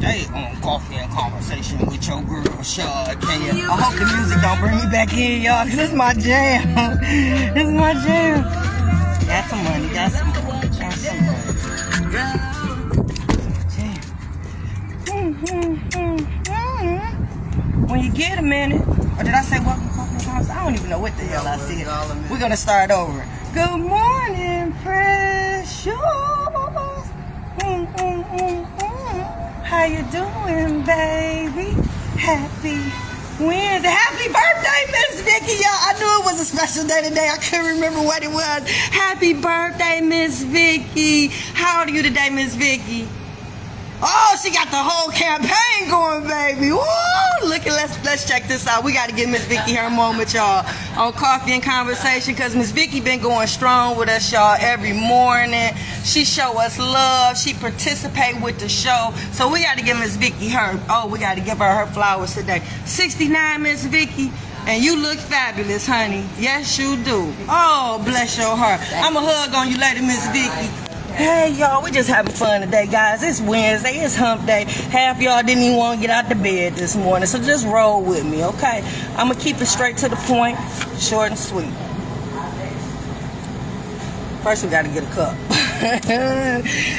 today on Coffee and Conversation with your girl, Shad. I hope the music don't bring me back in, y'all, cause this is my jam. this is my jam. Got some money, got some money, got some money. Jam. When you get a minute, or did I say welcome to Coffee and Conversation? I don't even know what the hell I said. We're gonna start over. Good morning, precious. Mm, mm, mm. How you doing, baby? Happy Wednesday. Happy birthday, Miss Vicky, y'all. I knew it was a special day today. I couldn't remember what it was. Happy birthday, Miss Vicky. How are you today, Miss Vicky? Oh, she got the whole campaign going, baby. Woo! Look at let's let's check this out. We got to give Miss Vicky her moment, y'all, on coffee and conversation, cause Miss Vicky been going strong with us, y'all, every morning. She show us love. She participate with the show. So we got to give Miss Vicky her. Oh, we got to give her her flowers today. 69, Miss Vicky. And you look fabulous, honey. Yes, you do. Oh, bless your heart. I'm a hug on you later, Miss Vicky. Hey y'all, we just having fun today, guys. It's Wednesday, it's hump day. Half y'all didn't even want to get out the bed this morning, so just roll with me, okay? I'm gonna keep it straight to the point, short and sweet. First, we gotta get a cup.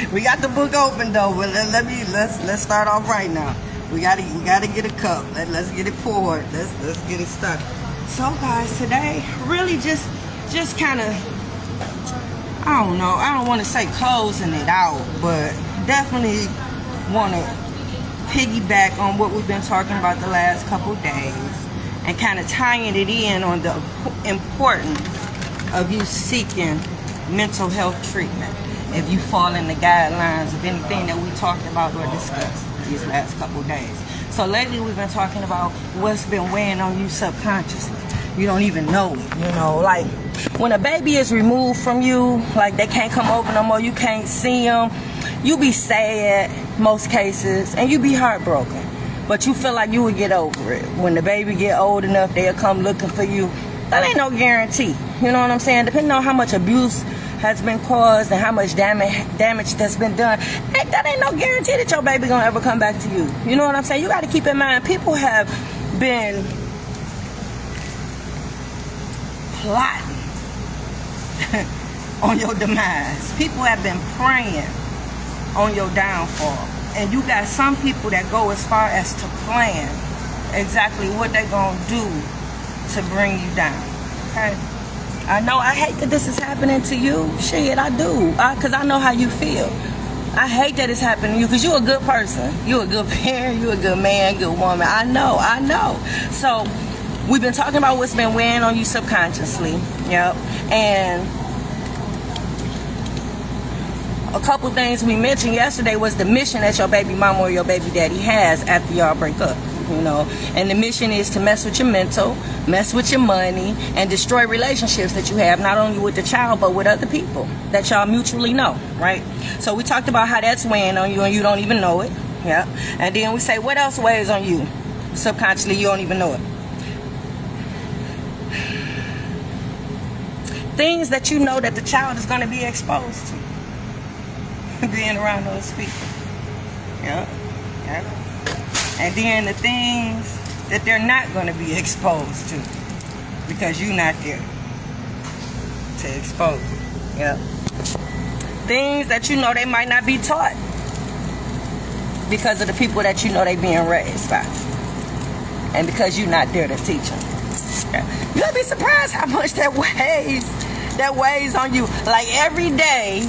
we got the book open though, but let, let me let's let's start off right now. We gotta we gotta get a cup. Let, let's get it poured. Let's let's get it started. So, guys, today really just just kind of I don't know. I don't want to say closing it out, but definitely want to piggyback on what we've been talking about the last couple days and kind of tying it in on the importance of you seeking mental health treatment if you fall in the guidelines of anything that we talked about or discussed these last couple days. So lately we've been talking about what's been weighing on you subconsciously. You don't even know it, you know, like when a baby is removed from you, like they can't come over no more, you can't see them, you be sad most cases, and you be heartbroken. But you feel like you would get over it. When the baby get old enough, they'll come looking for you. That ain't no guarantee. You know what I'm saying? Depending on how much abuse has been caused and how much damage damage that's been done, hey, that ain't no guarantee that your baby gonna ever come back to you. You know what I'm saying? You got to keep in mind, people have been plotting on your demise. People have been praying on your downfall. And you got some people that go as far as to plan exactly what they're going to do to bring you down. Okay? I know I hate that this is happening to you. Shit, I do. Because I, I know how you feel. I hate that it's happening to you because you're a good person. You're a good parent. You're a good man, good woman. I know. I know. So we've been talking about what's been weighing on you subconsciously. Yep. And a couple things we mentioned yesterday was the mission that your baby mama or your baby daddy has after y'all break up. You know, and the mission is to mess with your mental, mess with your money, and destroy relationships that you have, not only with the child, but with other people that y'all mutually know, right? So we talked about how that's weighing on you and you don't even know it. Yeah. And then we say, what else weighs on you? Subconsciously, you don't even know it. Things that you know that the child is going to be exposed to. Being around those people. Yeah. And then the things that they're not going to be exposed to. Because you're not there to expose. Yeah. Things that you know they might not be taught. Because of the people that you know they being raised by. And because you're not there to teach them. Yeah. You'll be surprised how much that weighs that weighs on you. Like every day,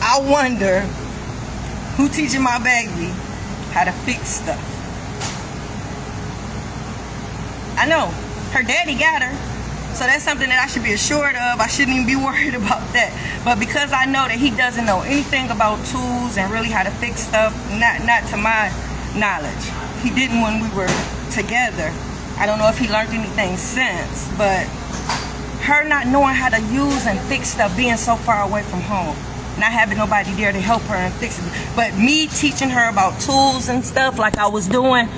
I wonder who teaching my baby how to fix stuff. I know her daddy got her. So that's something that I should be assured of. I shouldn't even be worried about that. But because I know that he doesn't know anything about tools and really how to fix stuff, not not to my knowledge. He didn't when we were together. I don't know if he learned anything since, but her not knowing how to use and fix stuff, being so far away from home, not having nobody there to help her and fix it. But me teaching her about tools and stuff like I was doing,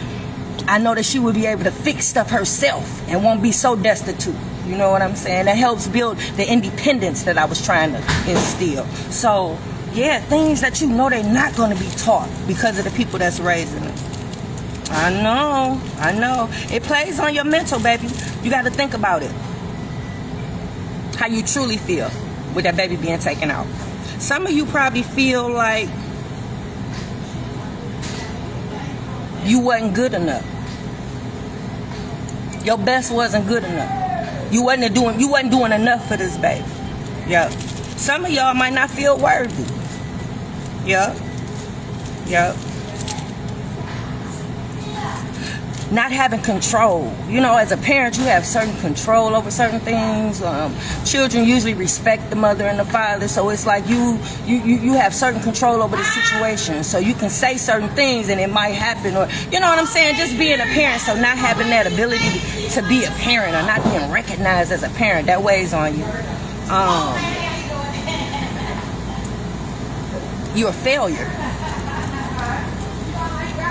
I know that she would be able to fix stuff herself and won't be so destitute. You know what I'm saying? That helps build the independence that I was trying to instill. So, yeah, things that you know they're not going to be taught because of the people that's raising them. I know, I know. It plays on your mental, baby. You got to think about it. How you truly feel with that baby being taken out. Some of you probably feel like you wasn't good enough. Your best wasn't good enough. You wasn't doing you wasn't doing enough for this baby. Yep. Some of y'all might not feel worthy. Yep. Yep. Not having control. You know, as a parent, you have certain control over certain things. Um, children usually respect the mother and the father, so it's like you, you you you have certain control over the situation. So you can say certain things and it might happen, or you know what I'm saying. Just being a parent, so not having that ability to be a parent or not being recognized as a parent, that weighs on you. Um, you're a failure.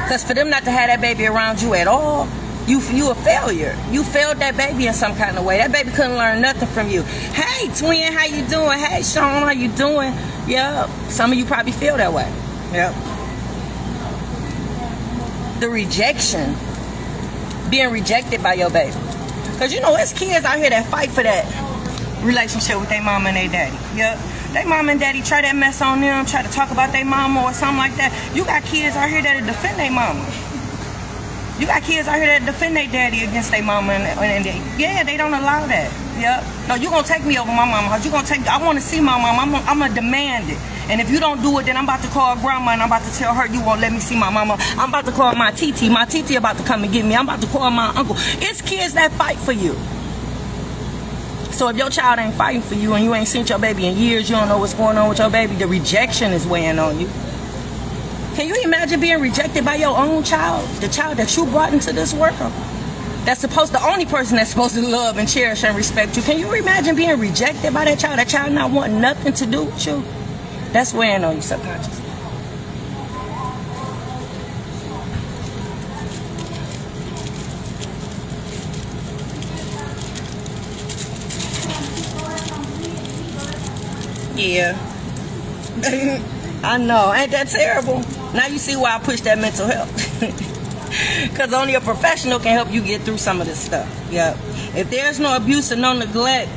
Because for them not to have that baby around you at all, you you a failure. You failed that baby in some kind of way. That baby couldn't learn nothing from you. Hey, twin, how you doing? Hey, Sean, how you doing? Yeah, some of you probably feel that way. Yep. The rejection, being rejected by your baby. Because you know, it's kids out here that fight for that relationship with their mom and their daddy. Yep. They mom and daddy try that mess on them, try to talk about their mama or something like that. You got kids out here that defend their mama. You got kids out here that defend their daddy against their mama and, and they, yeah, they don't allow that. Yep. No, you gonna take me over my mama house. You gonna take. I want to see my mama. I'm gonna, I'm gonna demand it. And if you don't do it, then I'm about to call grandma and I'm about to tell her you won't let me see my mama. I'm about to call my TT. My TT about to come and get me. I'm about to call my uncle. It's kids that fight for you. So if your child ain't fighting for you and you ain't seen your baby in years, you don't know what's going on with your baby, the rejection is weighing on you. Can you imagine being rejected by your own child? The child that you brought into this world? That's supposed to be the only person that's supposed to love and cherish and respect you. Can you imagine being rejected by that child? That child not wanting nothing to do with you? That's weighing on you subconsciously. Yeah. I know. Ain't that terrible? Now you see why I push that mental health. Because only a professional can help you get through some of this stuff. Yeah. If there's no abuse and no neglect,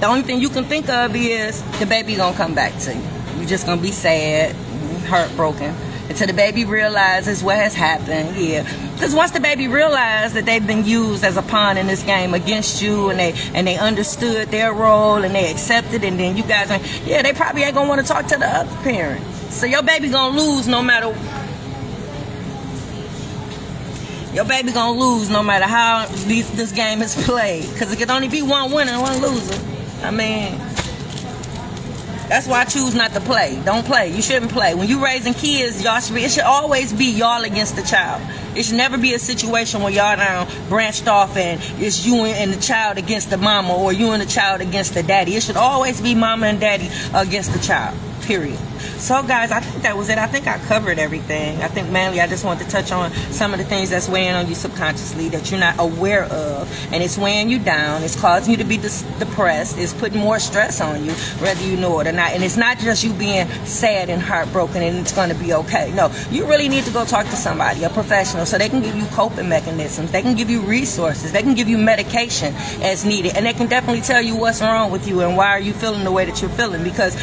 the only thing you can think of is the baby gonna come back to you. You're just gonna be sad, heartbroken until the baby realizes what has happened. Yeah, because once the baby realizes that they've been used as a pawn in this game against you, and they and they understood their role and they accepted, and then you guys, are, yeah, they probably ain't gonna want to talk to the other parent. So your baby gonna lose no matter. Your baby gonna lose no matter how these, this game is played, because it could only be one winner and one loser. I mean. That's why I choose not to play. Don't play. You shouldn't play. When you raising kids, y'all should be, it should always be y'all against the child. It should never be a situation where y'all now branched off and it's you and the child against the mama or you and the child against the daddy. It should always be mama and daddy against the child. Period. So, guys, I think that was it. I think I covered everything. I think mainly I just wanted to touch on some of the things that's weighing on you subconsciously that you're not aware of, and it's weighing you down. It's causing you to be depressed. It's putting more stress on you, whether you know it or not. And it's not just you being sad and heartbroken and it's going to be okay. No, you really need to go talk to somebody, a professional, so they can give you coping mechanisms. They can give you resources. They can give you medication as needed, and they can definitely tell you what's wrong with you and why are you feeling the way that you're feeling because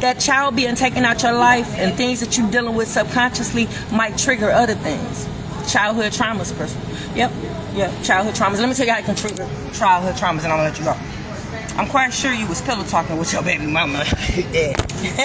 that child being taken out your life and things that you're dealing with subconsciously might trigger other things. Childhood traumas, person. Yep, yep, childhood traumas. Let me tell you how it can trigger childhood traumas and I'm gonna let you go. I'm quite sure you was pillow talking with your baby mama.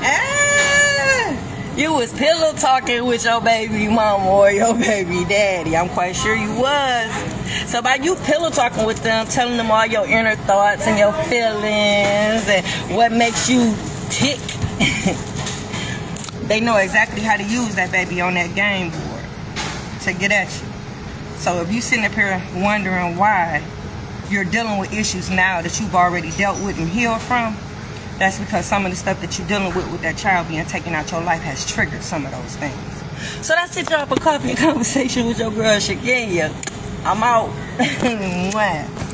ah! You was pillow talking with your baby mama or your baby daddy. I'm quite sure you was. So by you pillow talking with them, telling them all your inner thoughts and your feelings and what makes you tick, they know exactly how to use that baby on that game board to get at you. So if you sitting up here wondering why you're dealing with issues now that you've already dealt with and healed from, that's because some of the stuff that you're dealing with with that child being taken out your life has triggered some of those things. So that's it, y'all, for coffee and conversation with your girl, Shakenya. I'm out.